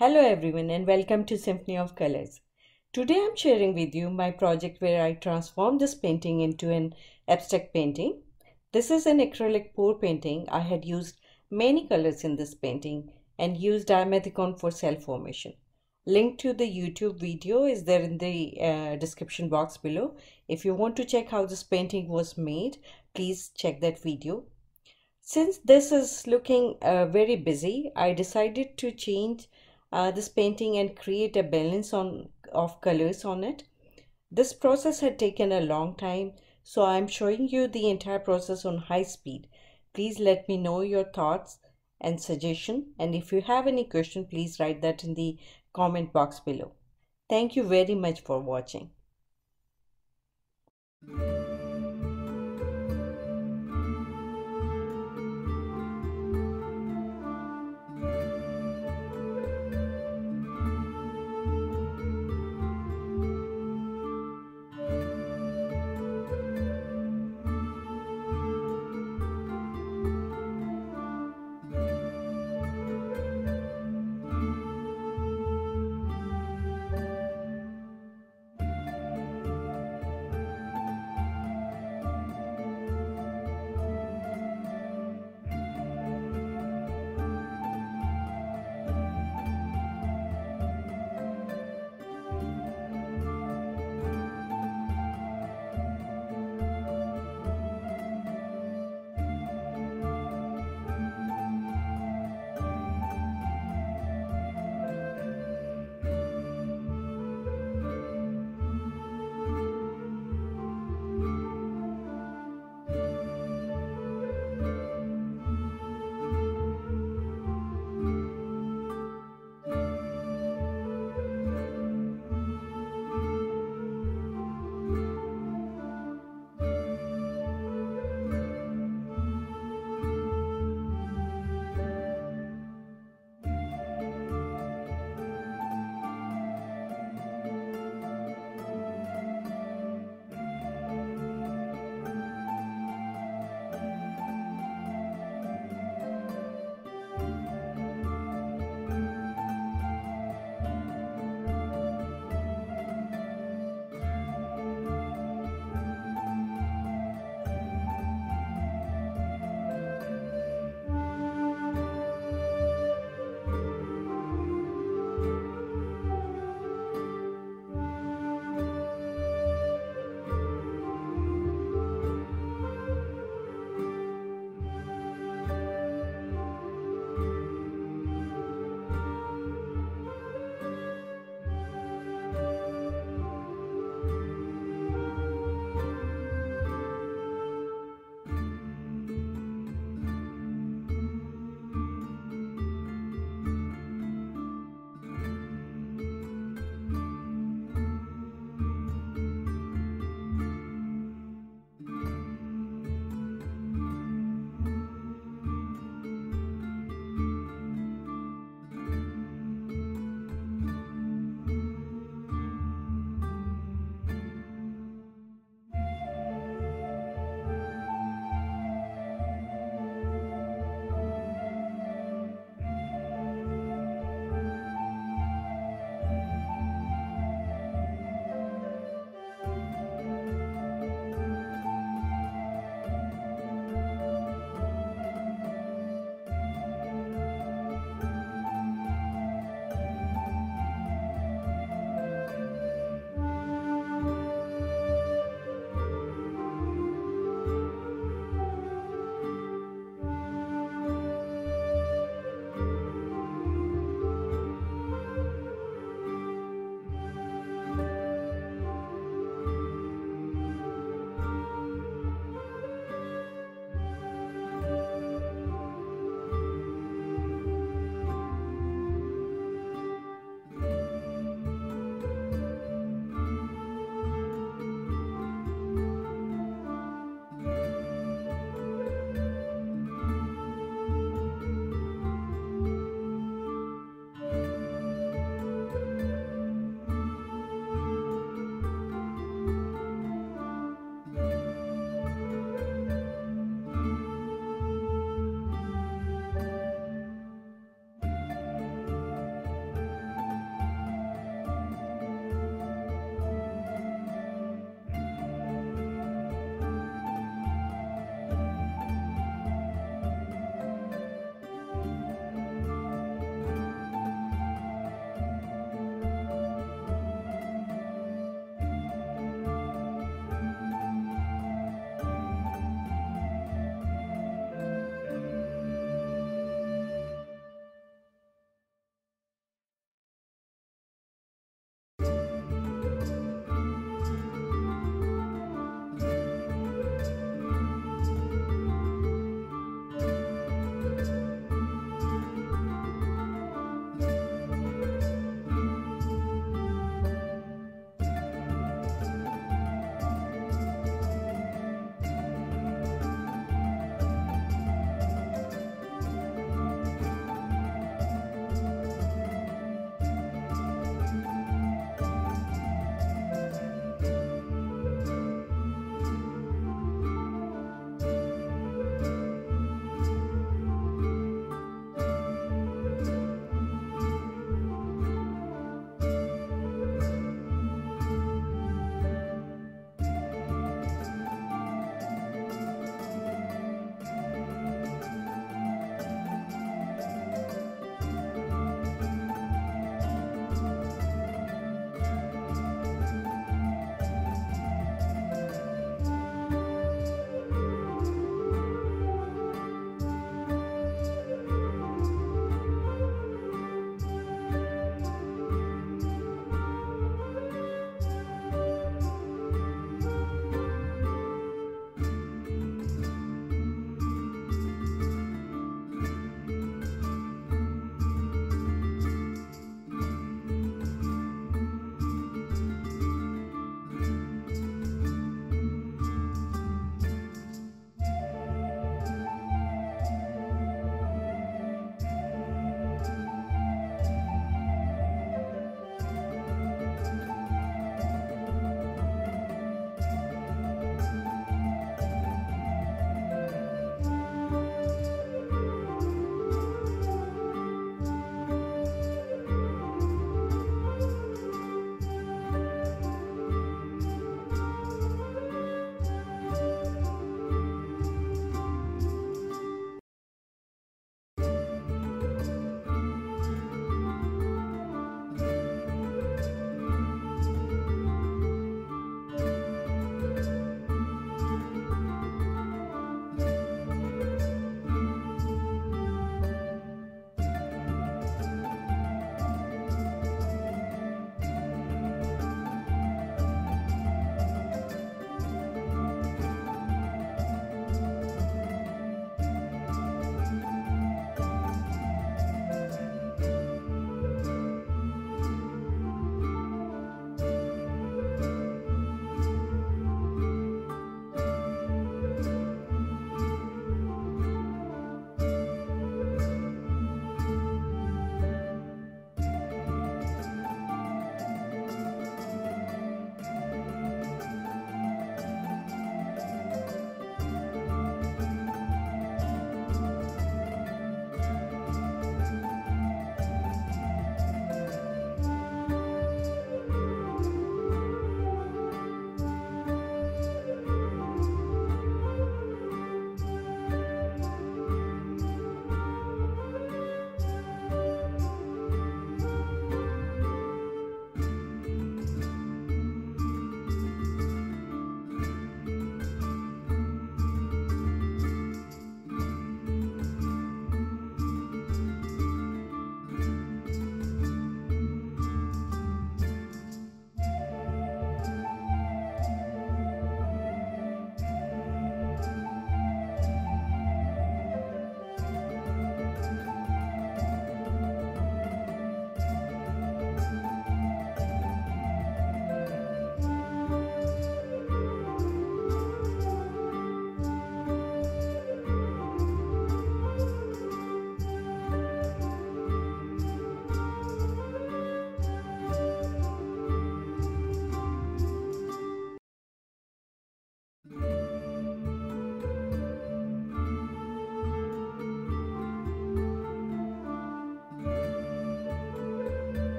Hello everyone and welcome to Symphony of Colors. Today I'm sharing with you my project where I transformed this painting into an abstract painting. This is an acrylic pour painting. I had used many colors in this painting and used dimethicone for cell formation. Link to the YouTube video is there in the uh, description box below. If you want to check how this painting was made, please check that video. Since this is looking uh, very busy, I decided to change uh, this painting and create a balance on of colors on it. This process had taken a long time, so I'm showing you the entire process on high speed. Please let me know your thoughts and suggestion and if you have any question please write that in the comment box below. Thank you very much for watching.